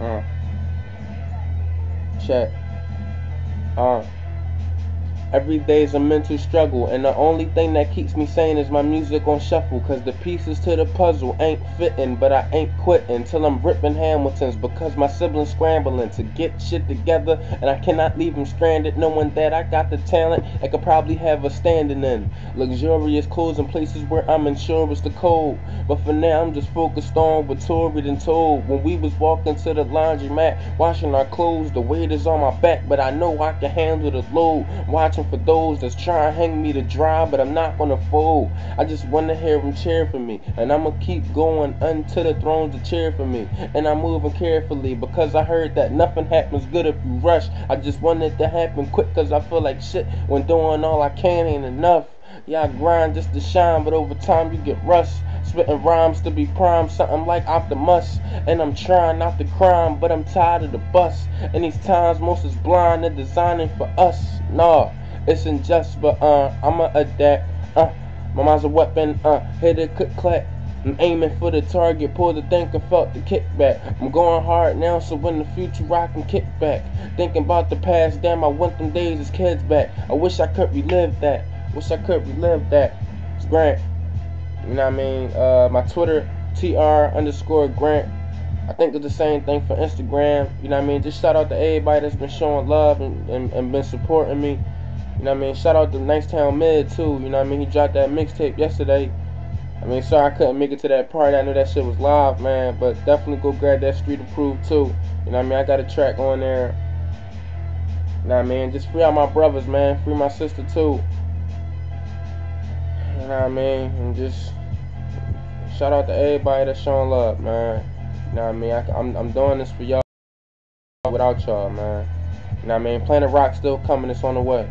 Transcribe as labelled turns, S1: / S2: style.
S1: Uh. Check. Uh. Every day's a mental struggle, and the only thing that keeps me sane is my music on shuffle. Cause the pieces to the puzzle ain't fitting, but I ain't quitting till I'm ripping Hamiltons. Because my siblings scrambling to get shit together, and I cannot leave them stranded, knowing that I got the talent I could probably have a standing in. Luxurious clothes and places where I'm insured is the code. But for now, I'm just focused on what Tori done told. When we was walking to the laundromat, washing our clothes, the weight is on my back, but I know I can handle the load. Watching for those that's trying to hang me to dry, but I'm not gonna fold. I just wanna hear them cheer for me, and I'ma keep going until the thrones to cheer for me. And I'm moving carefully because I heard that nothing happens good if you rush. I just want it to happen quick cause I feel like shit when doing all I can ain't enough. Yeah, I grind just to shine, but over time you get rust. Spitting rhymes to be prime, something like Optimus. And I'm trying not to crime, but I'm tired of the bus. And these times most is blind, they're designing for us. Nah. It's unjust, but uh, I'ma adapt. Uh, my mind's a weapon. Uh, hit it, click, clack. I'm aiming for the target, pull the thing and felt the kickback. I'm going hard now, so in the future I can kick back. Thinking about the past, damn, I want them days as kids back. I wish I could relive that. Wish I could relive that. It's Grant. You know what I mean? Uh, my Twitter, TR underscore Grant. I think it's the same thing for Instagram. You know what I mean? Just shout out to everybody that's been showing love and, and, and been supporting me. You know what I mean? Shout out to Nicetown Mid too. You know what I mean? He dropped that mixtape yesterday. I mean, sorry I couldn't make it to that party. I knew that shit was live, man. But definitely go grab that Street Approved too. You know what I mean? I got a track on there. You know what I mean? Just free out my brothers, man. Free my sister too. You know what I mean? And just shout out to everybody that's showing love, man. You know what I mean? I, I'm, I'm doing this for y'all without y'all, man. You know what I mean? Planet Rock still coming. It's on the way.